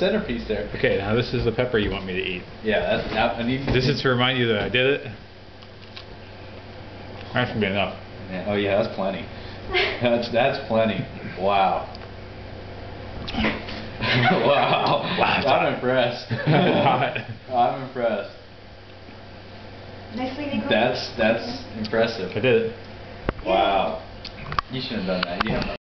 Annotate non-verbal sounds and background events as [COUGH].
centerpiece there. Okay, now this is the pepper you want me to eat. Yeah, that's. I need. This is to remind you that I did it. That's gonna be enough. Yeah, oh yeah, that's plenty. [LAUGHS] That's that's plenty. Wow. [LAUGHS] wow. Wow. I'm impressed. [LAUGHS] Hot. I'm impressed. Nicely. That's that's impressive. I did it. Wow. You should have done that. You have